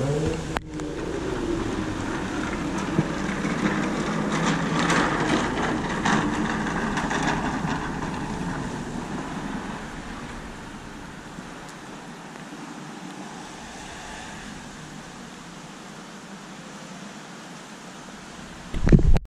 Amém.